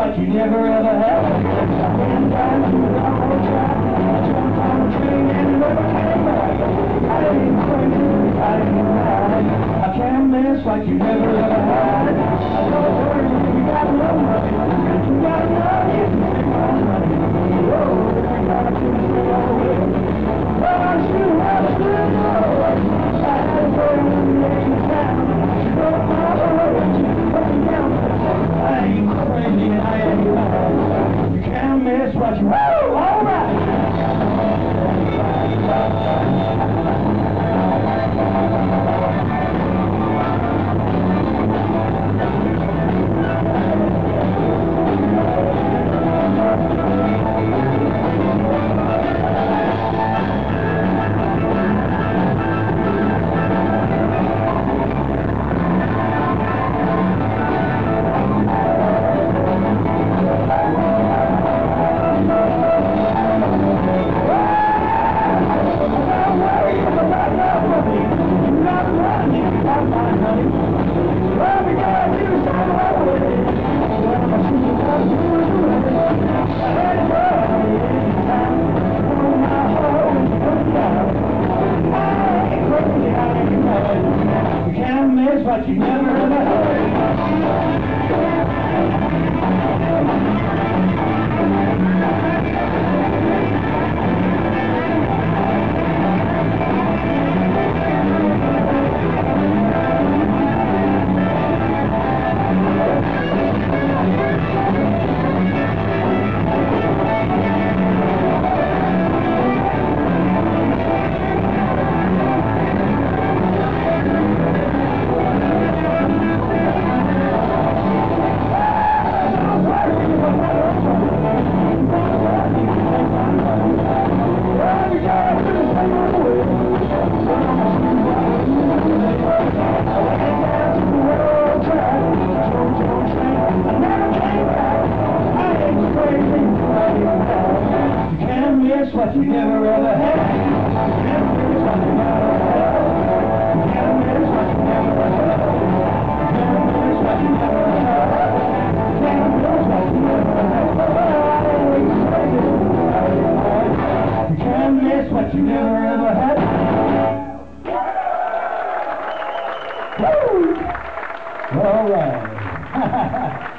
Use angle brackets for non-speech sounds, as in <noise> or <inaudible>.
what you never ever had. The track. Jumped on a train and never came back. I ain't crazy, I ain't mad. I can't miss what you never ever had. Can't what you... Woo! You What you never ever had. What you never had. What you never ever had. What you never had. What you never had. Can't miss what you never ever had. Woo! All right. <laughs>